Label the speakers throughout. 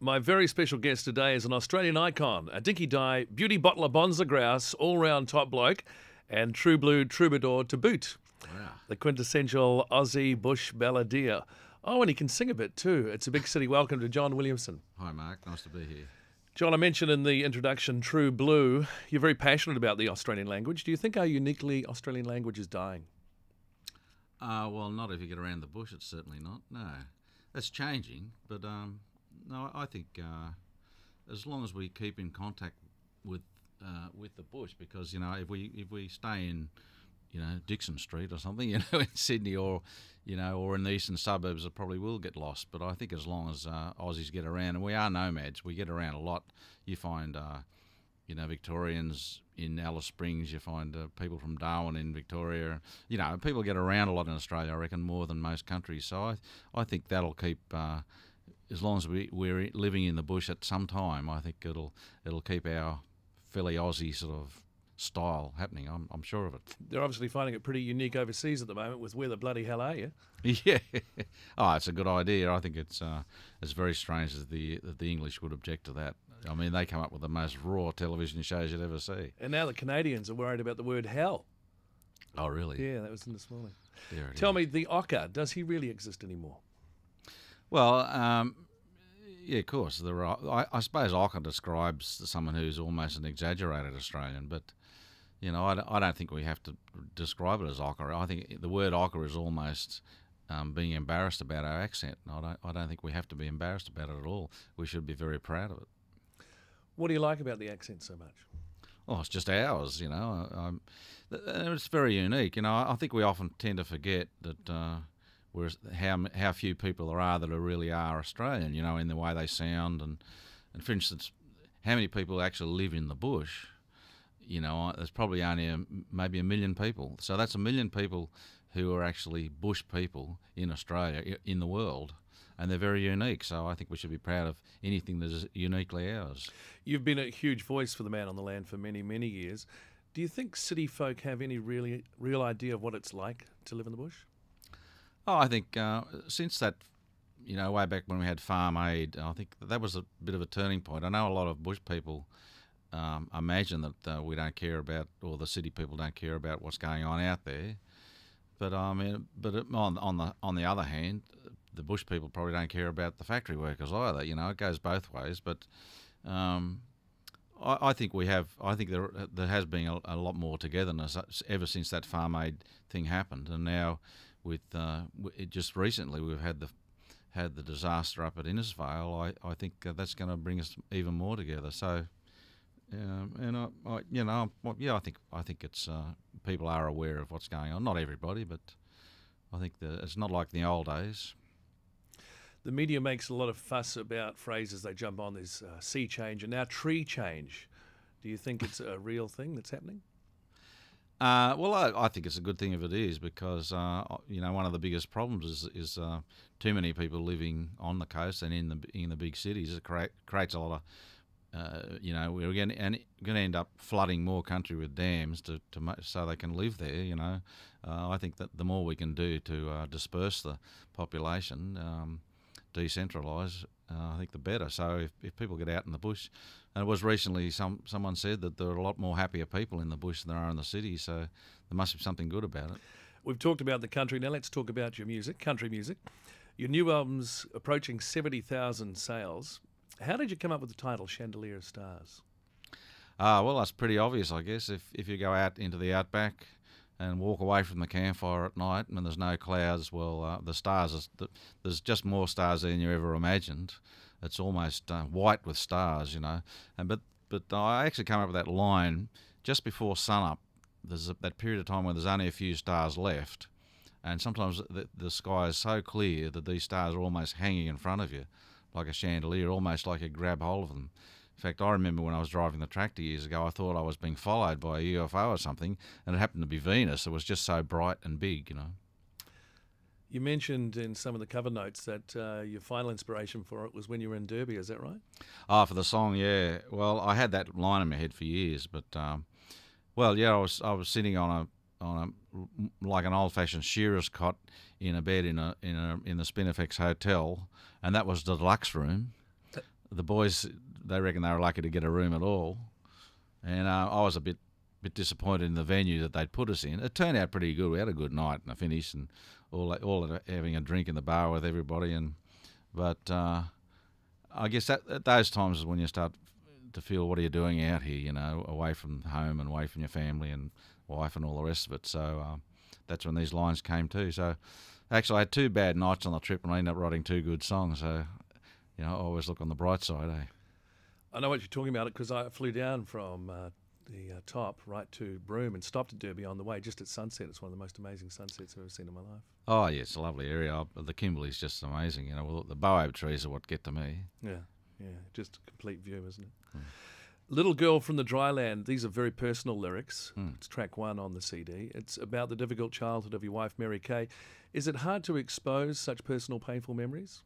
Speaker 1: My very special guest today is an Australian icon, a dinky dye beauty bottler bonza grouse, all round top bloke, and true blue troubadour to boot.
Speaker 2: Wow.
Speaker 1: The quintessential Aussie bush balladeer. Oh, and he can sing a bit too. It's a big city. Welcome to John Williamson.
Speaker 2: Hi, Mark. Nice to be here.
Speaker 1: John, I mentioned in the introduction True Blue, you're very passionate about the Australian language. Do you think our uniquely Australian language is dying?
Speaker 2: Uh, well, not if you get around the bush. It's certainly not. No, that's changing. But um, no, I think uh, as long as we keep in contact with uh, with the bush, because you know, if we if we stay in you know Dixon Street or something, you know, in Sydney or you know, or in the eastern suburbs, it probably will get lost. But I think as long as uh, Aussies get around, and we are nomads, we get around a lot. You find, uh, you know, Victorians in Alice Springs. You find uh, people from Darwin in Victoria. You know, people get around a lot in Australia. I reckon more than most countries. So I, I think that'll keep. Uh, as long as we, we're living in the bush at some time, I think it'll it'll keep our fairly Aussie sort of style happening. I'm, I'm sure of it.
Speaker 1: They're obviously finding it pretty unique overseas at the moment with where the bloody hell are you?
Speaker 2: Yeah. oh, it's a good idea. I think it's uh, it's very strange that the that the English would object to that. I mean, they come up with the most raw television shows you'd ever see.
Speaker 1: And now the Canadians are worried about the word hell.
Speaker 2: Oh, really?
Speaker 1: Yeah, that was in this morning. Tell
Speaker 2: is.
Speaker 1: me, the ocker, does he really exist anymore?
Speaker 2: Well, um, yeah, of course. There are, I, I suppose Ocker describes someone who's almost an exaggerated Australian, but you know, I, don't- I don't think we have to describe it as Ocker. I think the word Ocker is almost um, being embarrassed about our accent. I don't, I don't think we have to be embarrassed about it at all. We should be very proud of it.
Speaker 1: What do you like about the accent so much?
Speaker 2: Oh, it's just ours, you know. Um, th- and it's very unique. You know, I I think we often tend to forget that uh, we're, how how few people there are that are really are Australian. You know, in the way they sound, and and for instance, how many people actually live in the bush? You know, uh, there's probably only a, maybe a million people. So that's a million people who are actually bush people in Australia, in the world, and they're very unique. So I think we should be proud of anything that is uniquely ours.
Speaker 1: You've been a huge voice for the man on the land for many, many years. Do you think city folk have any really real idea of what it's like to live in the bush?
Speaker 2: Oh, I think uh, since that, you know, way back when we had Farm Aid, I think that was a bit of a turning point. I know a lot of bush people um, imagine that uh, we don't care about, or the city people don't care about what's going on out there. But I mean, but on on the on the other hand, the bush people probably don't care about the factory workers either. You know, it goes both ways. But um, I, I think we have. I think there there has been a, a lot more togetherness uh, ever since that Farm Aid thing happened, and now with uh, just recently we've had the had the disaster up at Innisfail. I, I think uh, that's going to bring us even more together. So, um, and I, I, you know, yeah, I think I think it's uh, people are aware of what's going on. Not everybody, but I think that it's not like the old days.
Speaker 1: The media makes a lot of fuss about phrases they jump on. There's uh, sea change and now tree change. Do you think it's a real thing that's happening?
Speaker 2: Uh, well, I, I think it's a good thing if it is because uh, you know one of the biggest problems is is uh, too many people living on the coast and in the in the big cities. It create, creates a lot of uh, you know we're going and going to end up flooding more country with dams to, to so they can live there. You know, uh, I think that the more we can do to uh, disperse the population, um, decentralise, I think the better. So if, if people get out in the bush, and it was recently some someone said that there are a lot more happier people in the bush than there are in the city. So there must be something good about it.
Speaker 1: We've talked about the country. Now let's talk about your music, country music. Your new album's approaching 70,000 sales. How did you come up with the title Chandelier of Stars?
Speaker 2: Ah, well, that's pretty obvious, I guess. If if you go out into the outback and walk away from the campfire at night and there's no clouds, well, uh, the stars, the, there's just more stars than you ever imagined. It's almost uh, white with stars, you know. And but but I actually came up with that line just before sunup. There's a, that period of time when there's only a few stars left, and sometimes the, the sky is so clear that these stars are almost hanging in front of you, like a chandelier, almost like you grab hold of them. In fact, I remember when I was driving the tractor years ago, I thought I was being followed by a UFO or something, and it happened to be Venus. It was just so bright and big, you know.
Speaker 1: You mentioned in some of the cover notes that uh, your final inspiration for it was when you were in Derby. Is that right?
Speaker 2: Ah, for the song, yeah. Well, I had that line in my head for years, but um, well, yeah, I was I was sitting on a on a like an old fashioned shearer's cot in a bed in a in a in the Spinifex hotel, and that was the deluxe room. the boys they reckon they were lucky to get a room at all, and uh, I was a bit bit disappointed in the venue that they'd put us in. It turned out pretty good. We had a good night and a finish, and all all having a drink in the bar with everybody. And but uh, I guess that at those times is when you start to feel what are you doing out here? You know, away from home and away from your family and wife and all the rest of it. So um, that's when these lines came too. So actually, I had two bad nights on the trip, and I ended up writing two good songs. So you know, I always look on the bright side, eh?
Speaker 1: I know what you're talking about it because I flew down from uh, the uh, top right to Broome and stopped at Derby on the way just at sunset. It's one of the most amazing sunsets I've ever seen in my life.
Speaker 2: Oh, yeah, it's a lovely area. The Kimberley's just amazing. You know, well, the baobab trees are what get to me.
Speaker 1: Yeah, yeah, just a complete view, isn't it? Mm. Little Girl from the Dryland. These are very personal lyrics. Mm. It's track one on the CD. It's about the difficult childhood of your wife, Mary Kay. Is it hard to expose such personal, painful memories?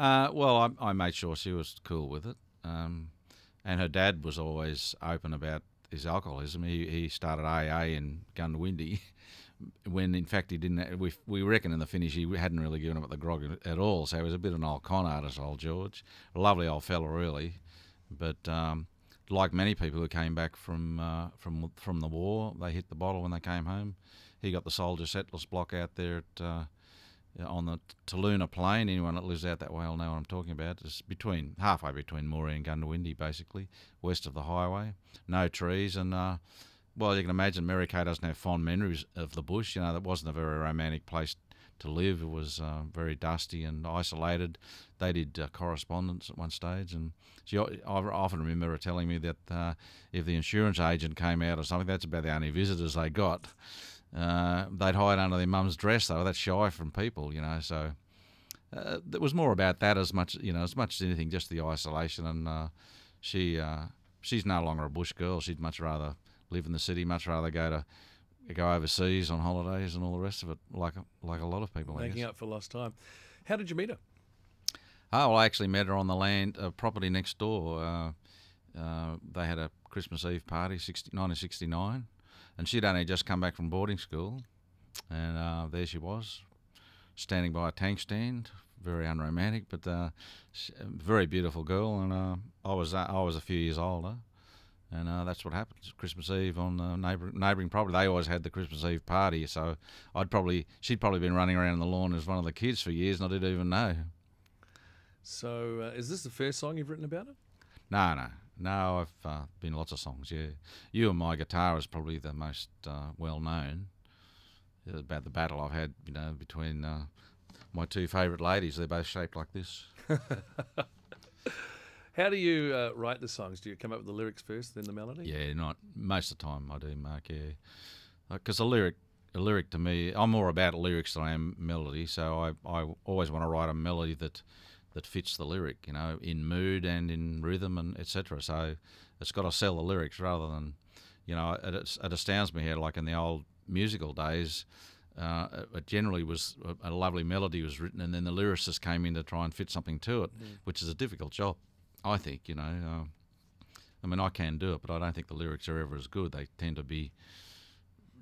Speaker 2: Uh, well, I, I, made sure she was cool with it. Um, and her dad was always open about his alcoholism. He, he started AA in Goondiwindi when in fact he didn't. We, we reckon in the finish he hadn't really given up the grog at all. So he was a bit of an old con artist, old George. A lovely old fella, really. But um, like many people who came back from uh, from from the war, they hit the bottle when they came home. He got the soldier settlers block out there at uh, on the Taloona Plain. Anyone that lives out that way will know what I'm talking about. It's between halfway between Moree and Goondiwindi, basically, west of the highway. No trees, and uh, well, you can imagine Mary Kay doesn't have fond memories of the bush. You know, that wasn't a very romantic place to live. It was uh, very dusty and isolated. They did uh, correspondence at one stage, and she, I often remember her telling me that uh, if the insurance agent came out or something, that's about the only visitors they got. Uh, they'd hide under their mum's dress. They were that shy from people, you know. So uh, it was more about that as much, you know, as much as anything, just the isolation. And uh, she uh, she's no longer a bush girl. She'd much rather live in the city, much rather go to go overseas on holidays and all the rest of it, like like a lot of people.
Speaker 1: Making up for lost time. How did you meet her?
Speaker 2: Oh, well, I actually met her on the land uh, property next door. Uh, uh, they had a Christmas Eve party, 60, 1969 and she'd only just come back from boarding school, and uh, there she was, standing by a tank stand. Very unromantic, but uh, she, very beautiful girl. And uh, I was uh, I was a few years older, and uh, that's what happened. Christmas Eve on the neighbor, neighbouring property. They always had the Christmas Eve party, so I'd probably she'd probably been running around the lawn as one of the kids for years, and I didn't even know.
Speaker 1: So, uh, is this the first song you've written about it?
Speaker 2: No, no, no, I've uh, been lots of songs. Yeah, you and my guitar is probably the most uh, well known about the battle I've had. You know, between uh, my two favourite ladies. They're both shaped like this.
Speaker 1: How do you uh, write the songs? Do you come up with the lyrics first, then the melody?
Speaker 2: Yeah, not most of the time I do, Mark. Yeah, because uh, a lyric, a lyric to me, I'm more about lyrics than I am melody. So I, I always want to write a melody that that fits the lyric, you know, in mood and in rhythm and etc. So it's got to sell the lyrics rather than, you know, it, it astounds me here, like in the old musical days, uh, it generally was a, lovely melody was written, and then the lyricist came in to try and fit something to it, mm. which is a difficult job, I think. You know, uh, I mean, I can do it, but I don't think the lyrics are ever as good. They tend to be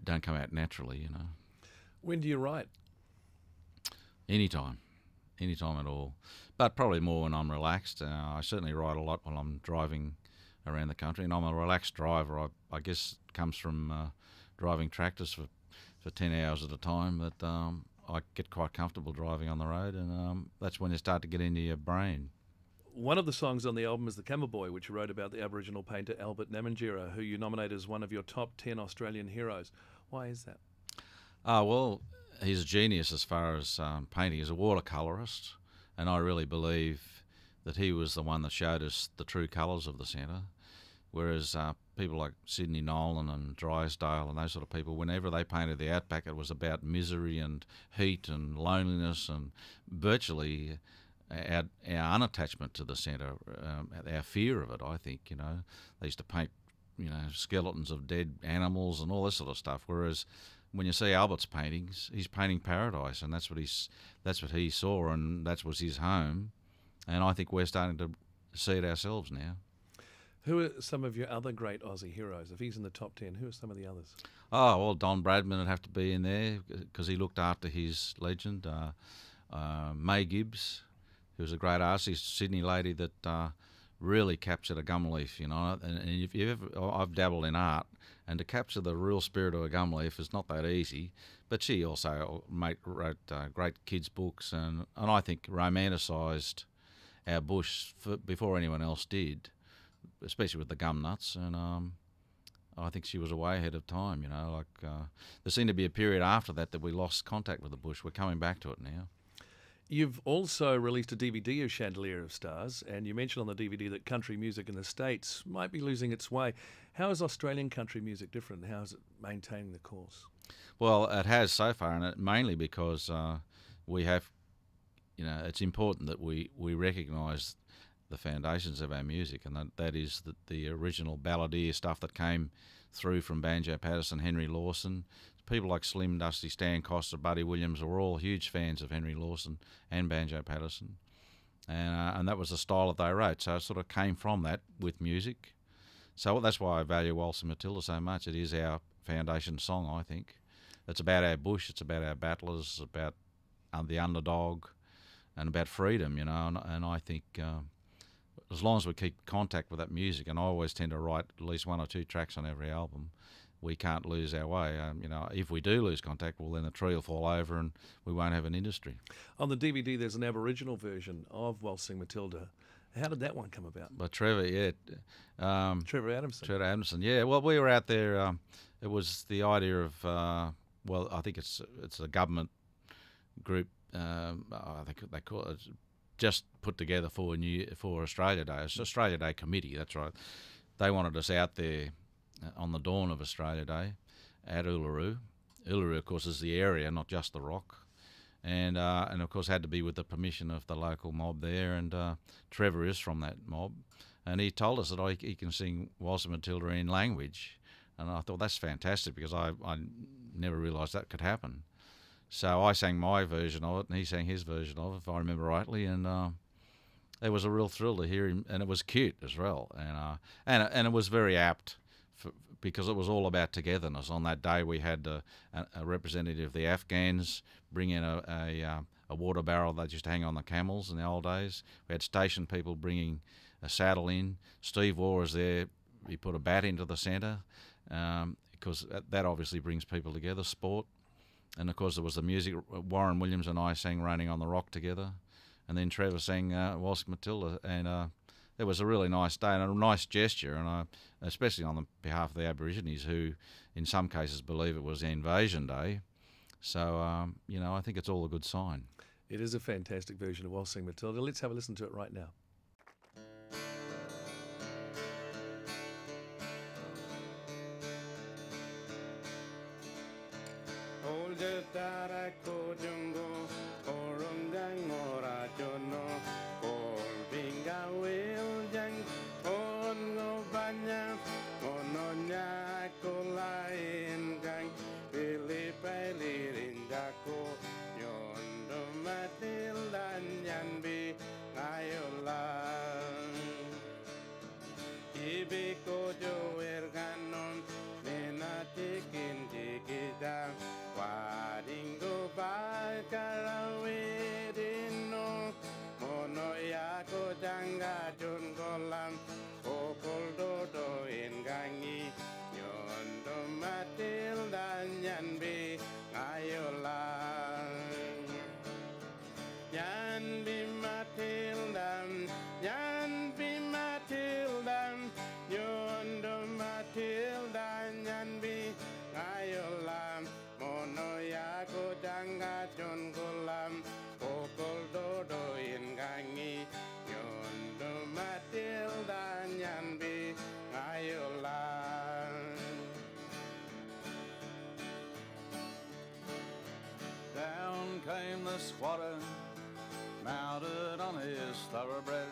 Speaker 2: don't come out naturally. You know.
Speaker 1: When do you write?
Speaker 2: Anytime anytime at all. But probably more when I'm relaxed. Uh, I certainly ride a lot when I'm driving around the country, and I'm a relaxed driver. I, I guess it comes from uh, driving tractors for, for 10 hours at a time that um, I get quite comfortable driving on the road, and um, that's when you start to get into your brain.
Speaker 1: One of the songs on the album is The Camel Boy, which you wrote about the Aboriginal painter Albert Namatjira, who you nominate as one of your top 10 Australian heroes. Why is that?
Speaker 2: Ah, uh, well, he's a genius as far as um, painting. He's a watercolourist, and I really believe that he was the one that showed us the true colours of the centre. Whereas uh, people like Sidney Nolan and Drysdale and those sort of people, whenever they painted the outback, it was about misery and heat and loneliness and virtually our, our unattachment to the centre, um, our fear of it. I think you know they used to paint you know skeletons of dead animals and all this sort of stuff. Whereas when you see Albert's paintings, he's painting paradise, and that's what he's that's what he saw, and that was his home. And I think we're starting to see it ourselves now.
Speaker 1: Who are some of your other great Aussie heroes? If he's in the top ten, who are some of the others?
Speaker 2: Oh well, Don Bradman would have to be in there because he looked after his legend. Uh, uh, May Gibbs, who was a great artist, Sydney lady that uh, really captured a gum leaf, you know. And, and if you ever, I've dabbled in art, and to capture the real spirit of a gum leaf is not that easy. But she also made, wrote uh, great kids' books, and, and I think romanticised our bush for, before anyone else did, especially with the gum nuts. And um, I think she was way ahead of time. You know, like uh, there seemed to be a period after that that we lost contact with the bush. We're coming back to it now.
Speaker 3: You've also released a DVD of Chandelier of Stars, and you mentioned on the DVD that country music in the States might be losing its way. How is Australian country music different? How is it maintaining the course?
Speaker 2: Well, it has so far, and it, mainly because uh, we have, you know, it's important that we, we recognise the foundations of our music, and that, that is the, the original balladeer stuff that came through from Banjo Paterson, Henry Lawson, people like Slim Dusty, Stan Coster, Buddy Williams were all huge fans of Henry Lawson and Banjo Paterson, And, uh, and that was the style that they wrote. So it sort of came from that with music. So that's why I value Waltzing Matilda so much. It is our foundation song, I think. It's about our bush, it's about our battlers, it's about uh, the underdog, and about freedom, you know. And, and I think uh, as long as we keep contact with that music, and I always tend to write at least one or two tracks on every album, we can't lose our way. Um, you know, if we do lose contact, well, then the tree will fall over and we won't have an industry.
Speaker 3: On the DVD, there's an Aboriginal version of Waltzing Matilda. How did that one come about?
Speaker 2: By Trevor, yeah.
Speaker 3: Um, Trevor Adamson.
Speaker 2: Trevor Adamson, yeah. Well, we were out there. Um, it was the idea of, uh, well, I think it's it's a government group. Um, I think they call it just put together for new for Australia Day. It's Australia Day committee. That's right. They wanted us out there on the dawn of Australia Day at Uluru. Uluru, of course, is the area, not just the rock. And, uh, and of course, had to be with the permission of the local mob there. And uh, Trevor is from that mob. And he told us that I, he can sing Waltzing Matilda in language. And I thought that's fantastic because I, I never realised that could happen. So I sang my version of it, and he sang his version of it, if I remember rightly. And uh, it was a real thrill to hear him, and it was cute as well. And uh, and and it was very apt for, because it was all about togetherness. On that day, we had a, a representative of the Afghans bring in a, a, uh, a water barrel they used to hang on the camels in the old days. We had station people bringing a saddle in. Steve Waugh was there. He put a bat into the centre um, because that obviously brings people together, sport. And of course, there was the music. Warren Williams and I sang "Raining on the Rock" together, and then Trevor sang uh, "Waltz Matilda," and uh, it was a really nice day and a nice gesture, and I, especially on the behalf of the Aborigines, who in some cases believe it was the invasion day. So, um, you know, I think it's all a good sign.
Speaker 3: It is a fantastic version of Waltzing Matilda. Let's have a listen to it right now.
Speaker 4: Squatter, mounted on his thoroughbred.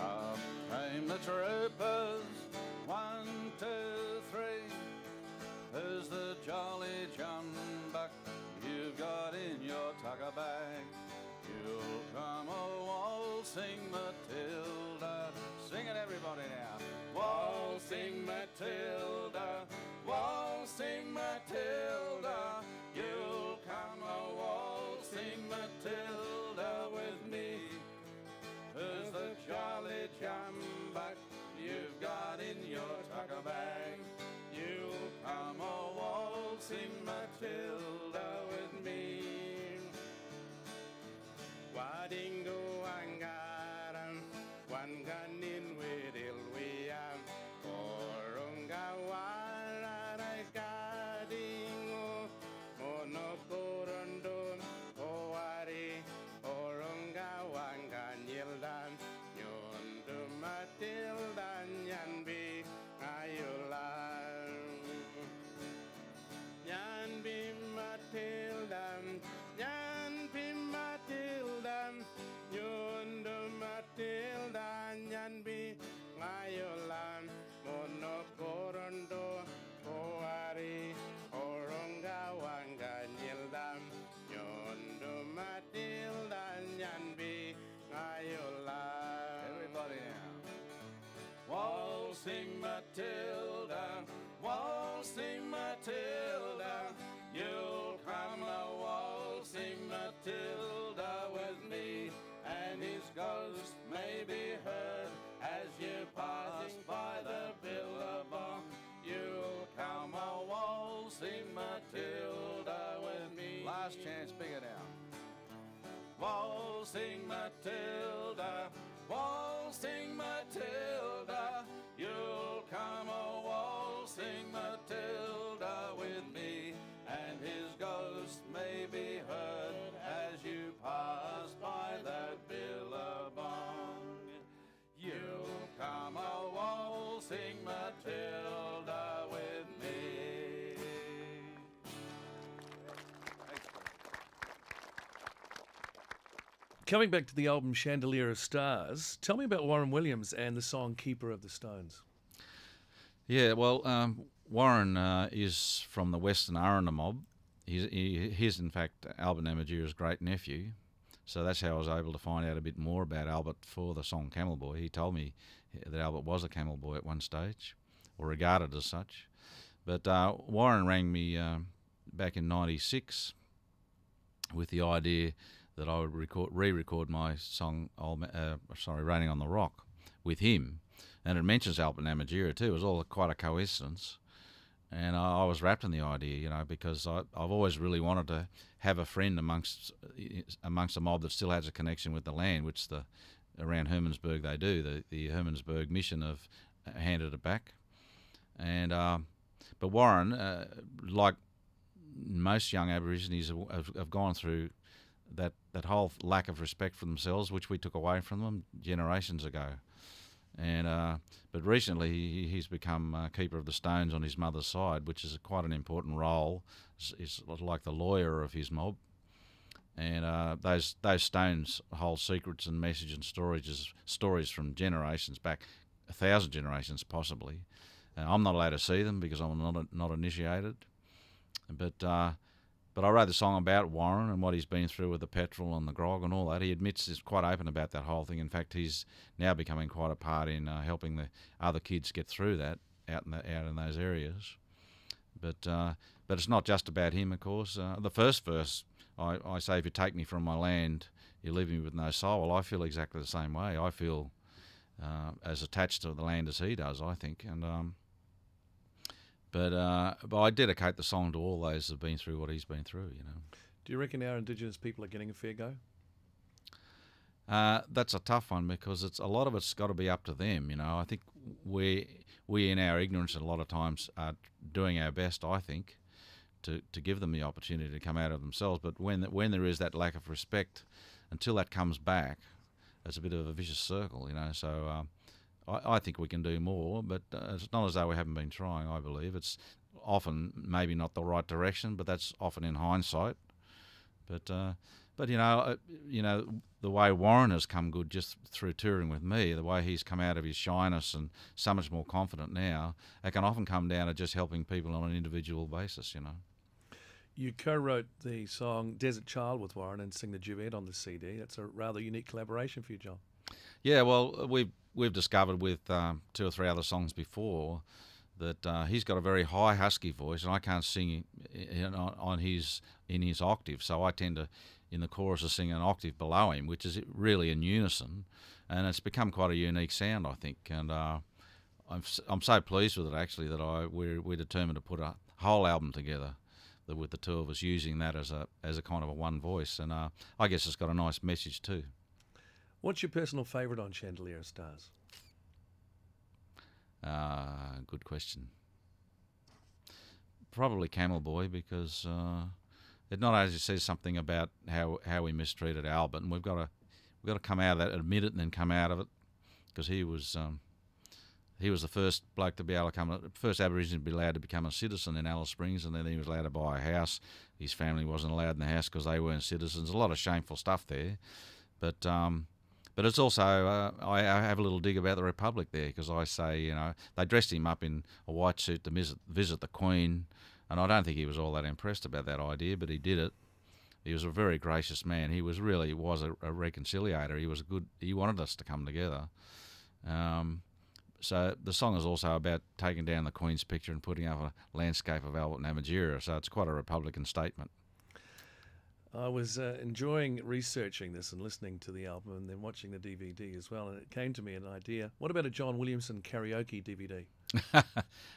Speaker 4: Up came the troopers, one, two, three. Who's the jolly John Buck you've got in your tucker bag? You'll come a waltzing Matilda. Sing it, everybody now. Waltzing Matilda, waltzing sing my tale. Matilda, waltzing Matilda. You'll come a waltzing Matilda with me, and his ghost may be heard as you pass by the billabong. You'll come a waltzing Matilda with me.
Speaker 5: Last chance, bigger now.
Speaker 4: Waltzing Matilda, waltzing
Speaker 1: Coming back to the album Chandelier of Stars, tell me about Warren Williams and the song Keeper of the Stones.
Speaker 2: Yeah, well, um, Warren uh, is from the Western Arrernte mob. He's, he, he's, in fact, Albert Namatjira's great nephew. So that's how I was able to find out a bit more about Albert for the song Camel Boy. He told me that Albert was a camel boy at one stage, or regarded as such. But uh, Warren rang me uh, back in '96 with the idea that I would record, re-record my song, uh, sorry, "Raining on the Rock," with him, and it mentions Albert Namatjira too. It was all quite a coincidence, and I, I was wrapped in the idea, you know, because I, I've always really wanted to have a friend amongst amongst a mob that still has a connection with the land, which the around Hermannsburg they do. The the Hermannsburg mission have handed it back, and uh, but Warren, uh, like most young Aborigines, have, have, have gone through that that whole lack of respect for themselves, which we took away from them generations ago. And uh, but recently he, he's become uh, keeper of the stones on his mother's side, which is quite an important role. He's like the lawyer of his mob. And uh, those those stones hold secrets and messages and stories stories from generations back, a thousand generations possibly. I'm not allowed to see them because I'm not not initiated. But uh, but I wrote the song about Warren and what he's been through with the petrol and the grog and all that. He admits he's quite open about that whole thing. In fact, he's now becoming quite a part in uh, helping the other kids get through that out in the, out in those areas. But uh, but it's not just about him, of course. Uh, the first verse, I, I say, if you take me from my land, you leave me with no soul. Well, I feel exactly the same way. I feel uh, as attached to the land as he does. I think, and um, but uh, but I dedicate the song to all those who've been through what he's been through. You know.
Speaker 1: Do you reckon our Indigenous people are getting a fair go?
Speaker 2: Uh, that's a tough one because it's a lot of it's got to be up to them. You know, I think we we in our ignorance a lot of times are doing our best. I think to to give them the opportunity to come out of themselves. But when when there is that lack of respect, until that comes back, it's a bit of a vicious circle. You know, so. Um, I, I think we can do more, but uh, it's not as though we haven't been trying. I believe it's often maybe not the right direction, but that's often in hindsight. But uh, but you know uh, you know the way Warren has come good just through touring with me, the way he's come out of his shyness and so much more confident now, it can often come down to just helping people on an individual basis. You know.
Speaker 1: You co-wrote the song "Desert Child" with Warren and sing the duet on the CD. That's a rather unique collaboration for you, John.
Speaker 2: Yeah, well, we've we've discovered with um, two or three other songs before that uh, he's got a very high husky voice, and I can't sing in, on his in his octave, so I tend to in the chorus sing an octave below him, which is really in unison, and it's become quite a unique sound, I think, and uh, I'm I'm so pleased with it actually that I we're we're determined to put a whole album together. With the two of us using that as a as a kind of a one voice, and uh, I guess it's got a nice message too.
Speaker 1: What's your personal favourite on Chandelier Stars?
Speaker 2: Uh, good question. Probably Camel Boy because uh, it not only says something about how how we mistreated Albert, and we've got to we've got to come out of that, admit it, and then come out of it because he was. Um, he was the first bloke to be able to come, first Aborigine to be allowed to become a citizen in Alice Springs, and then he was allowed to buy a house. His family wasn't allowed in the house because they weren't citizens. A lot of shameful stuff there, but um, but it's also uh, I, I, have a little dig about the Republic there because I say you know they dressed him up in a white suit to visit, visit the Queen, and I don't think he was all that impressed about that idea, but he did it. He was a very gracious man. He was really was a, a reconciliator. He was a good. He wanted us to come together. Um, so the song is also about taking down the Queen's picture and putting up a landscape of Albert Namatjira. So it's quite a Republican statement.
Speaker 1: I was uh, enjoying researching this and listening to the album and then watching the DVD as well, and it came to me an idea. What about a John Williamson karaoke DVD?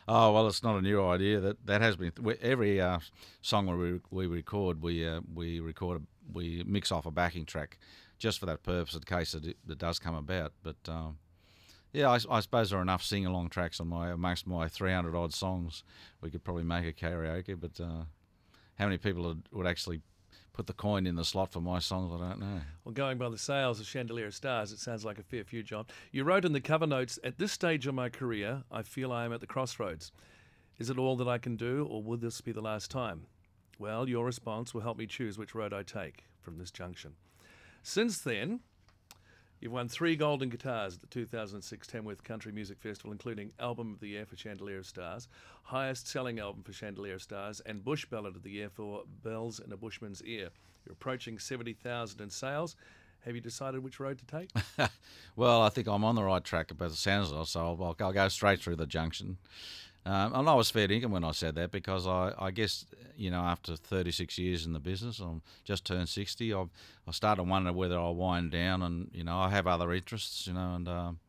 Speaker 2: oh well, it's not a new idea. That that has been we, every uh, song we we record, we uh, we record we mix off a backing track just for that purpose, in case it, it does come about. But um, yeah, I, I, suppose there are enough sing along tracks on my amongst my 300 odd songs. We could probably make a karaoke, but uh, how many people would actually put the coin in the slot for my songs, I don't know.
Speaker 1: Well, going by the sales of Chandelier of Stars, it sounds like a fair few, John. You wrote in the cover notes, At this stage of my career, I feel I am at the crossroads. Is it all that I can do, or will this be the last time? Well, your response will help me choose which road I take from this junction. Since then, You've won three golden guitars at the 2006 Tamworth Country Music Festival, including Album of the Year for Chandelier of Stars, highest selling album for Chandelier of Stars, and Bush Ballad of the Year for Bells in a Bushman's Ear. You're approaching 70,000 in sales. Have you decided which road to take?
Speaker 2: well, I think I'm on the right track but it sounds it, so I'll, I'll go straight through the junction. Um, and I was fair dinkum when I said that because I, I guess, you know, after 36 years in the business, I'm just turned 60. I, I started wondering whether I'll wind down and, you know, I have other interests, you know, and um,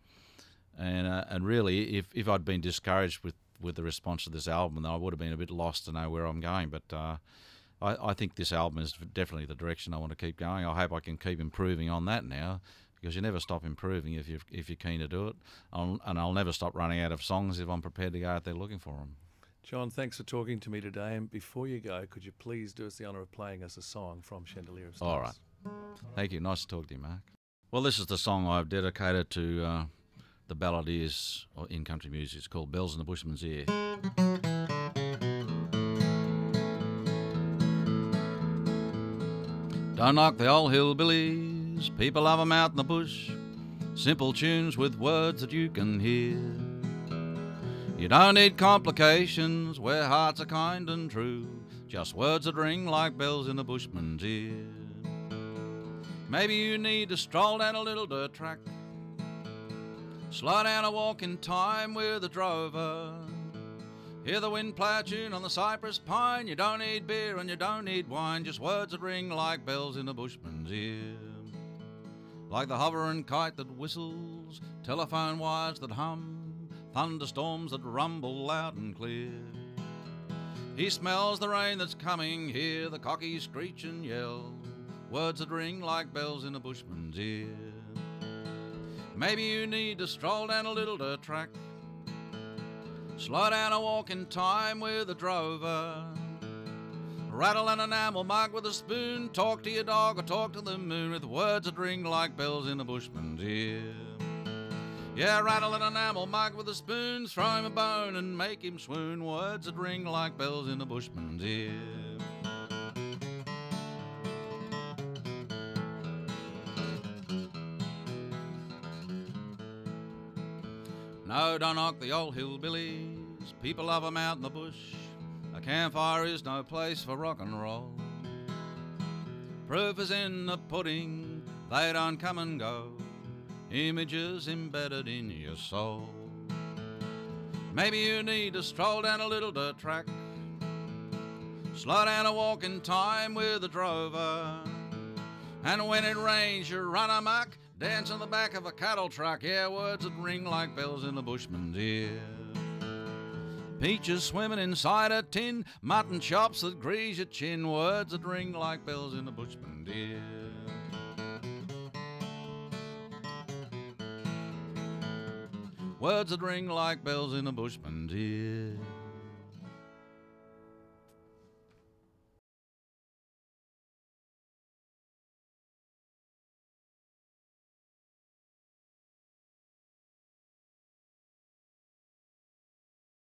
Speaker 2: and uh, and really, if, if I'd been discouraged with, with the response to this album, I would have been a bit lost to know where I'm going. But uh, I, I think this album is definitely the direction I want to keep going. I hope I can keep improving on that now because you never stop improving if you're if you're keen to do it. I'll, and I'll never stop running out of songs if I'm prepared to go out there looking for them.
Speaker 1: John, thanks for talking to me today. And before you go, could you please do us the honour of playing us a song from Chandelier of Stars?
Speaker 2: All right. Thank you. Nice to talk to you, Mark. Well, this is the song I've dedicated to uh, the balladeers in country music. It's called Bells in the Bushman's Ear. Don't knock the old hillbilly People love 'em out in the bush. Simple tunes with words that you can hear. You don't need complications where hearts are kind and true. Just words that ring like bells in a bushman's ear. Maybe you need to stroll down a little dirt track. Slow down a walk in time with a drover. Hear the wind play a tune on the cypress pine. You don't need beer and you don't need wine, just words that ring like bells in a bushman's ear like the hovering kite that whistles, telephone wires that hum, thunderstorms that rumble loud and clear. He smells the rain that's coming, hear the cocky screech and yell, words that ring like bells in a bushman's ear. Maybe you need to stroll down a little dirt track, slow down a walk in time with a drover. Rattle an enamel mug with a spoon. Talk to your dog or talk to the moon with words that ring like bells in a bushman's ear. Yeah, rattle an enamel mug with a spoon. Throw him a bone and make him swoon. Words that ring like bells in a bushman's ear. No, don't knock the old hillbillies. People love 'em out in the bush campfire is no place for rock and roll. Proof is in the pudding, they don't come and go. Images embedded in your soul. Maybe you need to stroll down a little dirt track. Slow down a walk in time with a drover. And when it rains, you run amok, dance on the back of a cattle truck. Yeah, words that ring like bells in the bushman's ear. Peaches swimming inside a tin, mutton chops that grease your chin, words that ring like bells in a bushman's ear. Words that ring like bells in a bushman's ear.